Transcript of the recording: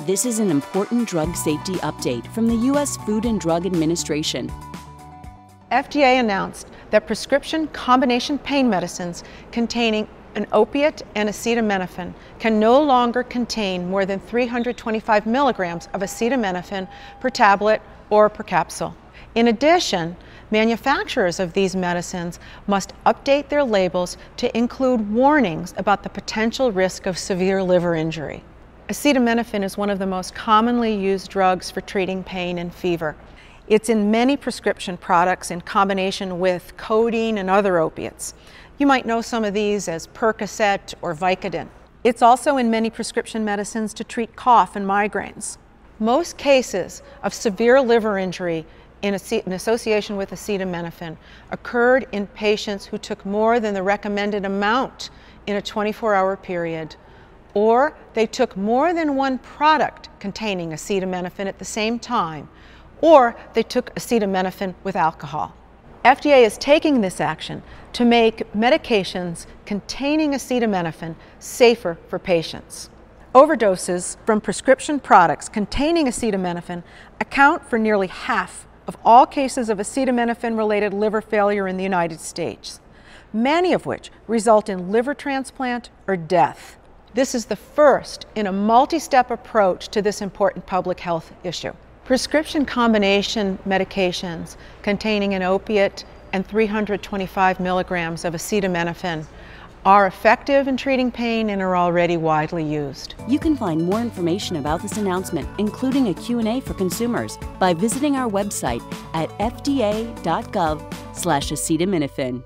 This is an important drug safety update from the U.S. Food and Drug Administration. FDA announced that prescription combination pain medicines containing an opiate and acetaminophen can no longer contain more than 325 milligrams of acetaminophen per tablet or per capsule. In addition, manufacturers of these medicines must update their labels to include warnings about the potential risk of severe liver injury. Acetaminophen is one of the most commonly used drugs for treating pain and fever. It's in many prescription products in combination with codeine and other opiates. You might know some of these as Percocet or Vicodin. It's also in many prescription medicines to treat cough and migraines. Most cases of severe liver injury in, in, association with acetaminophen occurred in patients who took more than the recommended amount in a 24 hour period or they took more than one product containing acetaminophen at the same time, or they took acetaminophen with alcohol. FDA is taking this action to make medications containing acetaminophen safer for patients. Overdoses from prescription products containing acetaminophen account for nearly half of all cases of acetaminophen related liver failure in the United States, many of which result in liver transplant or death. This is the first in a multi-step approach to this important public health issue. Prescription combination medications containing an opiate and 325 milligrams of acetaminophen are effective in treating pain and are already widely used. You can find more information about this announcement, including a Q&A for consumers, by visiting our website at fda.gov/acetaminophen.